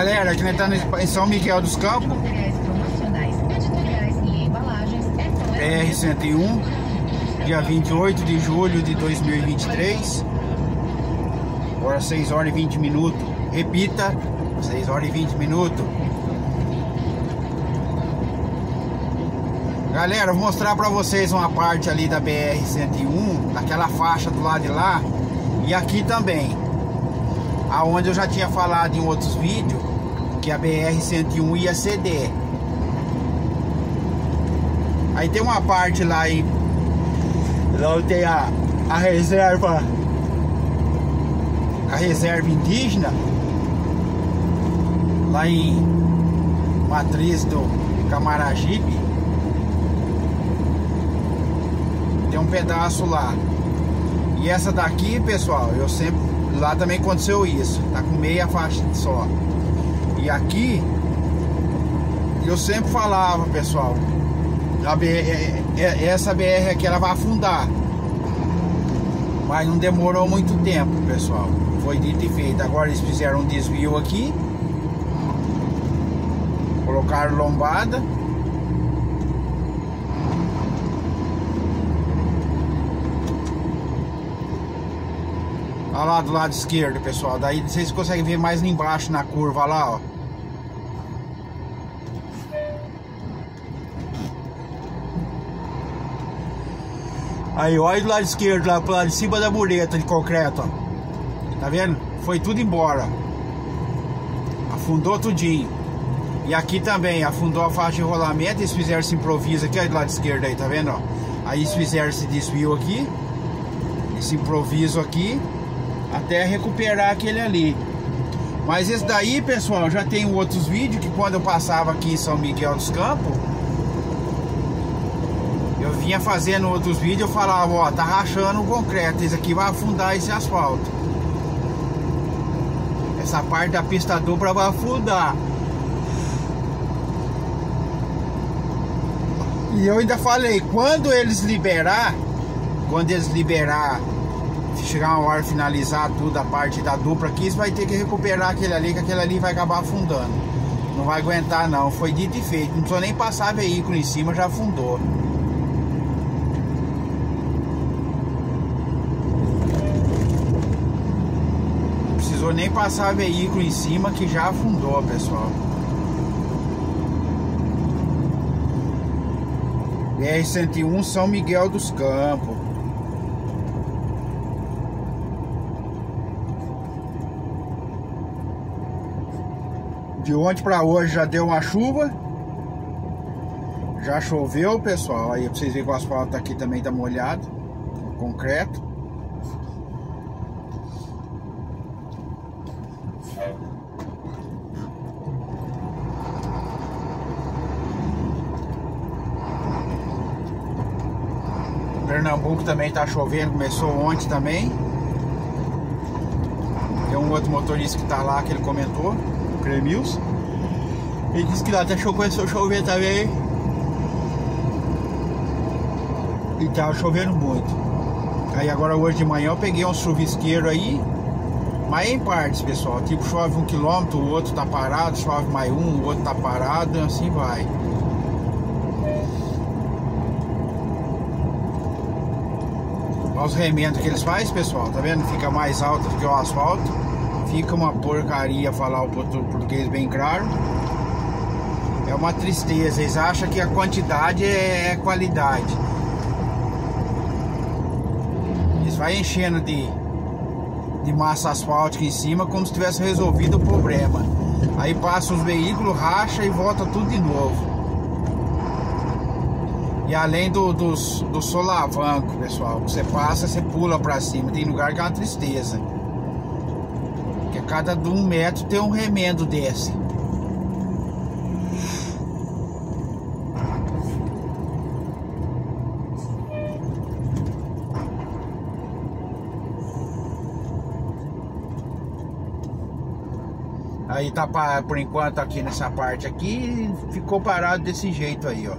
Galera, aqui nós estamos em São Miguel dos Campos. Materiais promocionais, editoriais e embalagens. é BR-101, dia 28 de julho de 2023. Agora 6 horas e 20 minutos. Repita, 6 horas e 20 minutos. Galera, vou mostrar pra vocês uma parte ali da BR-101, daquela faixa do lado de lá. E aqui também. Aonde eu já tinha falado em outros vídeos que a BR-101 ia ceder. Aí tem uma parte lá lá onde tem a, a reserva a reserva indígena lá em Matriz do Camaragibe tem um pedaço lá e essa daqui pessoal eu sempre lá também aconteceu isso tá com meia faixa só. E aqui eu sempre falava pessoal BR, é, é, essa BR aqui ela vai afundar. Mas não demorou muito tempo pessoal. Foi dito e feito. Agora eles fizeram um desvio aqui. Colocaram lombada Olha lá do lado esquerdo, pessoal. Daí vocês conseguem ver mais embaixo na curva lá, ó. Aí, olha do lado esquerdo, lá pro lado de cima da mureta de concreto, ó. Tá vendo? Foi tudo embora. Afundou tudinho. E aqui também, afundou a faixa de rolamento. Eles fizeram esse improviso aqui, ó, do lado esquerdo aí, tá vendo, ó? Aí eles fizeram esse desvio aqui. Esse improviso aqui. Até recuperar aquele ali. Mas esse daí, pessoal, já tem outros vídeos que quando eu passava aqui em São Miguel dos Campos eu vinha fazendo outros vídeos, eu falava, ó, tá rachando o concreto, isso aqui vai afundar esse asfalto. Essa parte da pista dupla vai afundar. E eu ainda falei, quando eles liberar, quando eles liberar, chegar uma hora finalizar tudo a parte da dupla aqui, você vai ter que recuperar aquele ali, que aquele ali vai acabar afundando. Não vai aguentar não, foi dito e feito, não precisou nem passar veículo em cima, já afundou. precisou nem passar veículo em cima que já afundou, pessoal. BR-101 São Miguel dos Campos. De ontem para hoje já deu uma chuva. Já choveu, pessoal. Aí vocês verem que o asfalto aqui também tá molhado. Concreto. Pernambuco também tá chovendo, começou ontem também. Tem um outro motorista que tá lá que ele comentou, Cremils. Ele disse que lá até começou a chover também. E tava chovendo muito. Aí agora hoje de manhã eu peguei um chuvisqueiro aí. Mas em partes, pessoal. Tipo, chove um quilômetro, o outro tá parado, chove mais um, o outro tá parado, assim vai. Olha os remendos que eles fazem, pessoal. Tá vendo? Fica mais alto do que o asfalto. Fica uma porcaria falar o português bem claro. É uma tristeza. Eles acham que a quantidade é qualidade. Eles vão enchendo de, de massa asfáltica em cima como se tivesse resolvido o problema. Aí passa os veículos, racha e volta tudo de novo. E além do, dos, do solavanco, pessoal, você passa, você pula pra cima. Tem lugar que é uma tristeza. Cada um metro tem um remendo desse. Aí tá por enquanto aqui nessa parte aqui, ficou parado desse jeito aí, ó.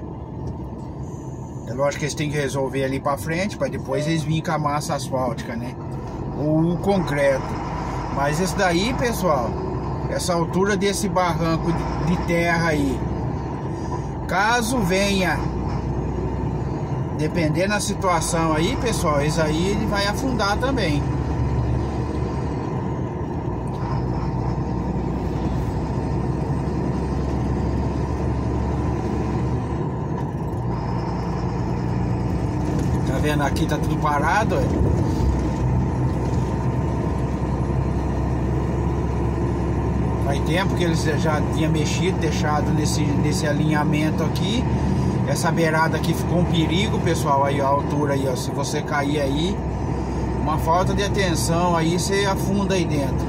É lógico que eles têm que resolver ali pra frente, para depois eles virem com a massa asfáltica, né? Ou o concreto. Mas esse daí, pessoal, essa altura desse barranco de terra aí. Caso venha, dependendo da situação aí, pessoal, esse aí ele vai afundar também. Tá vendo aqui tá tudo parado, ó. Faz tempo que eles já tinham mexido, deixado nesse, nesse alinhamento aqui. Essa beirada aqui ficou um perigo, pessoal, aí a altura aí, ó. Se você cair aí, uma falta de atenção aí, você afunda aí dentro.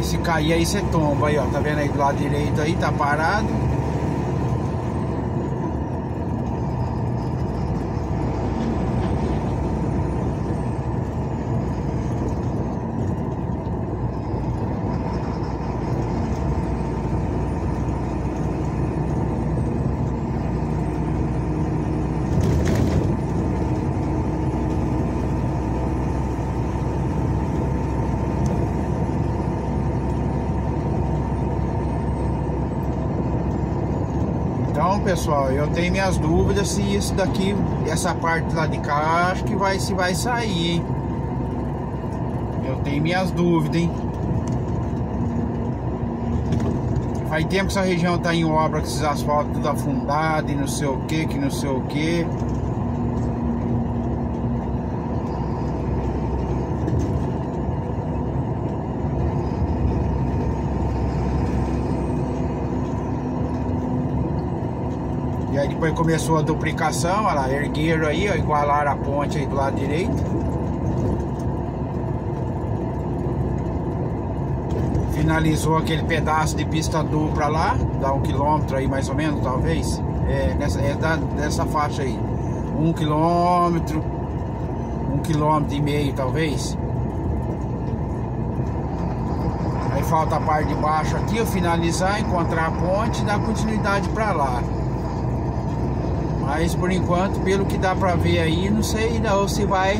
E se cair aí, você tomba aí, ó. Tá vendo aí do lado direito aí, tá parado. Então, pessoal, eu tenho minhas dúvidas se isso daqui, essa parte lá de cá, acho que vai se vai sair, hein? Eu tenho minhas dúvidas, hein? Faz tempo que essa região tá em obra com esses asfaltos tudo afundado e não sei o que, que não sei o que. Depois começou a duplicação, olha lá, ergueram aí, ó, igualaram a ponte aí do lado direito. Finalizou aquele pedaço de pista dupla lá, dá um quilômetro aí mais ou menos, talvez. É, nessa, é da, dessa faixa aí. Um quilômetro, um quilômetro e meio talvez. Aí falta a parte de baixo aqui, eu finalizar, encontrar a ponte e dar continuidade para lá. Mas por enquanto, pelo que dá pra ver aí, não sei não se vai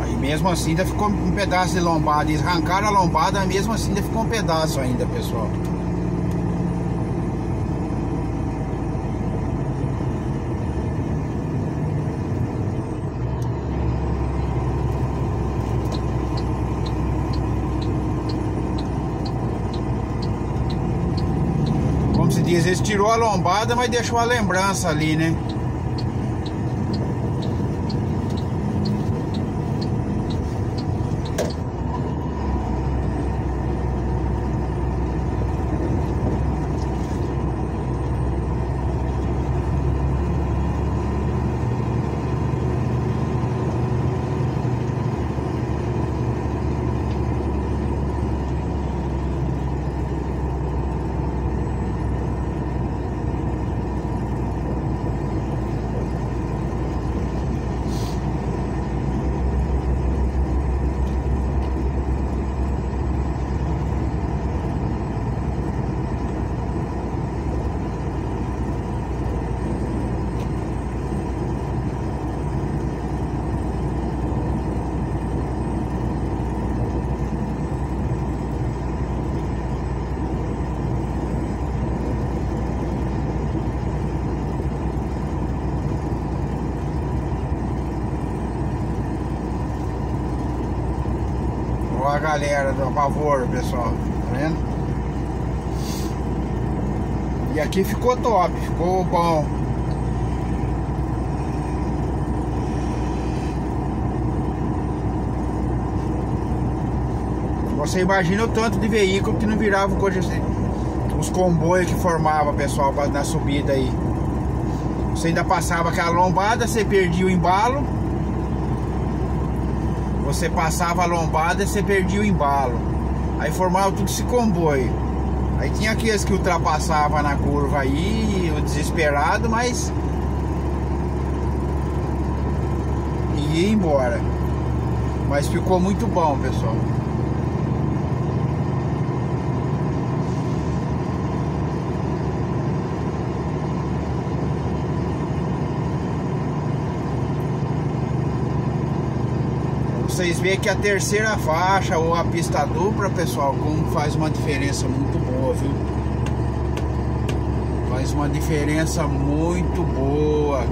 Aí mesmo assim ainda ficou um pedaço de lombada. Eles arrancaram a lombada, mesmo assim ainda ficou um pedaço ainda, pessoal. Como se diz, eles tirou a lombada, mas deixou a lembrança ali, né? Olha a galera do pavor, pessoal. Tá vendo? E aqui ficou top, ficou bom. Você imagina o tanto de veículo que não virava. Os comboios que formava, pessoal, na subida aí. Você ainda passava aquela lombada, você perdia o embalo. Você passava a lombada e você perdia o embalo. Aí formava tudo esse comboio. Aí tinha aqueles que ultrapassavam na curva aí, o desesperado, mas ia embora. Mas ficou muito bom, pessoal. Vocês veem que a terceira faixa ou a pista dupla, pessoal, como faz uma diferença muito boa, viu? Faz uma diferença muito boa.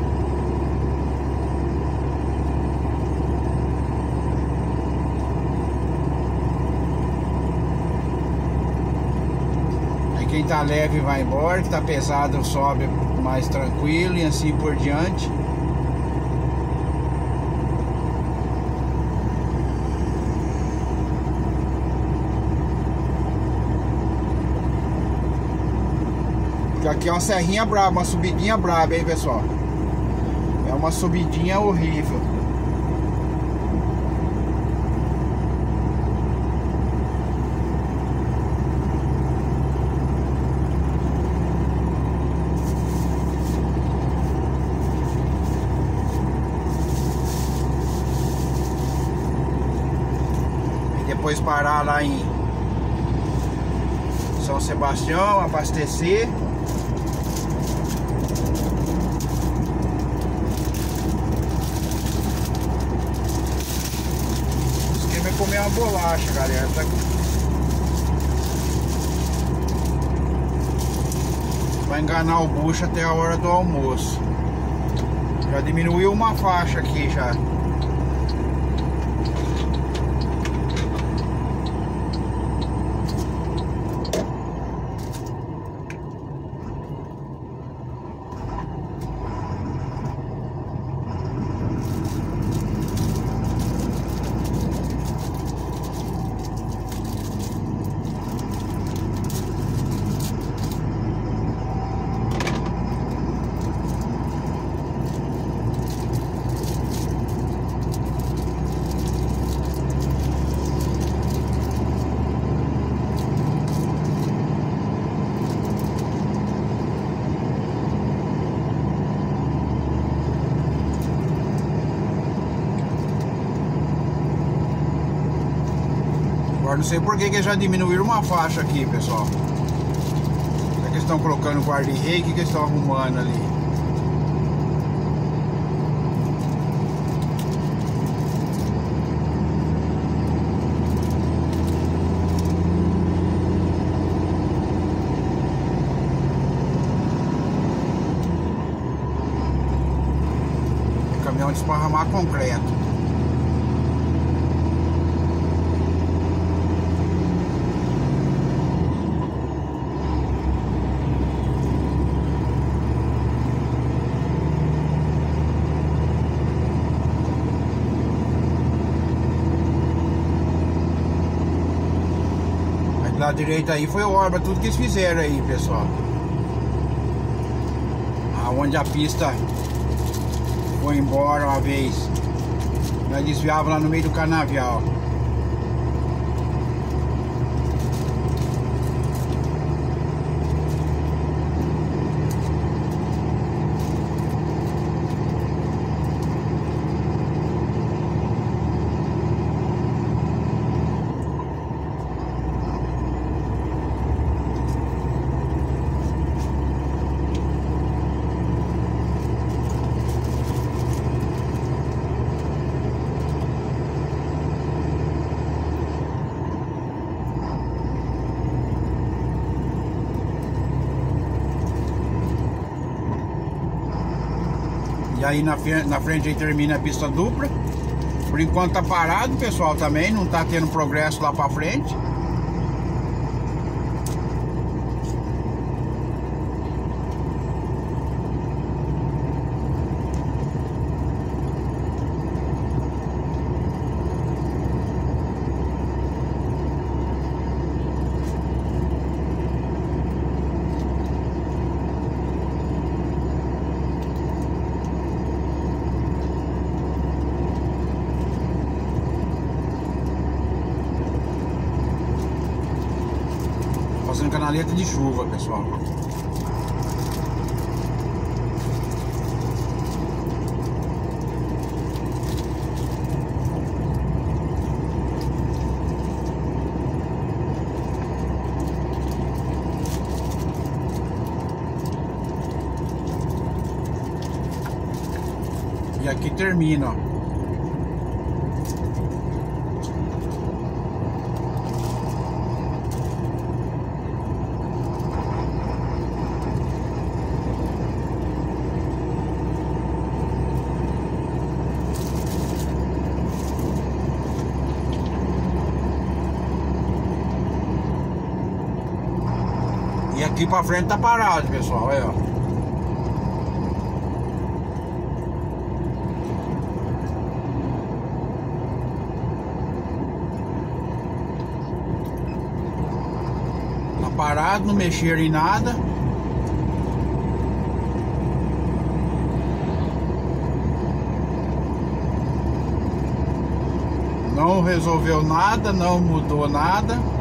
Aí quem tá leve vai embora, que tá pesado sobe mais tranquilo e assim por diante. Aqui é uma serrinha braba, uma subidinha braba, hein, pessoal? É uma subidinha horrível. depois parar lá em São Sebastião, abastecer comer uma bolacha, galera. Pra... Vai enganar o bucho até a hora do almoço. Já diminuiu uma faixa aqui já. Não sei por que, que já diminuíram uma faixa aqui, pessoal. Será que eles estão colocando guarda-rei? O que, que eles estão arrumando ali? caminhão de esparramar concreto. Da direita aí foi obra, tudo que eles fizeram aí, pessoal. Aonde a pista foi embora uma vez. Nós desviava lá no meio do canavial. Aí na, na frente aí termina a pista dupla. Por enquanto tá parado, pessoal, também. Não tá tendo progresso lá pra frente. canaleta de chuva, pessoal. E aqui termina, ó. Pra frente tá parado, pessoal, aí, ó. Tá parado, não mexeram em nada. Não resolveu nada, não mudou nada.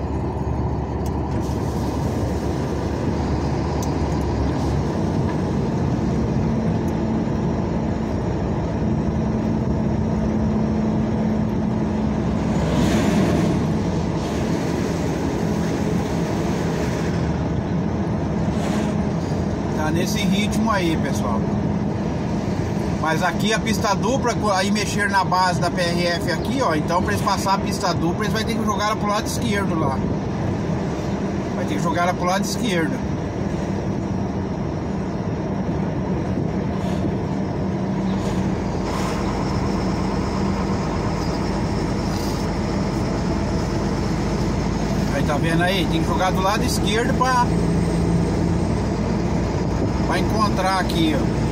Tá nesse ritmo aí, pessoal. Mas aqui a pista dupla, aí mexer na base da PRF aqui, ó. Então para eles passar a pista dupla, eles vão ter que jogar ela pro lado esquerdo lá. Vai ter que jogar ela pro lado esquerdo. Aí tá vendo aí? Tem que jogar do lado esquerdo pra Vai encontrar aqui, ó.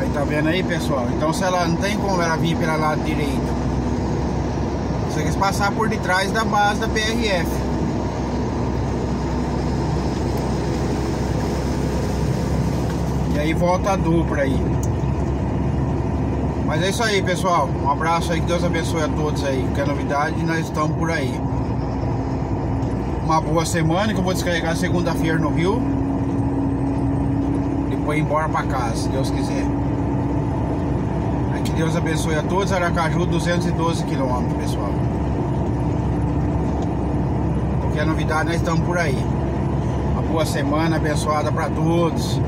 Aí tá vendo aí, pessoal? Então se ela não tem como ela vir pela lado direito. Você quer passar por detrás da base da PRF. E aí volta a dupla aí. Mas é isso aí, pessoal. Um abraço aí, que Deus abençoe a todos aí. Qualquer novidade, nós estamos por aí. Uma boa semana que eu vou descarregar segunda-feira no Rio. Depois ir embora pra casa, se Deus quiser. É que Deus abençoe a todos. Aracaju, 212 quilômetros, pessoal. Qualquer novidade, nós estamos por aí. Uma boa semana abençoada para todos.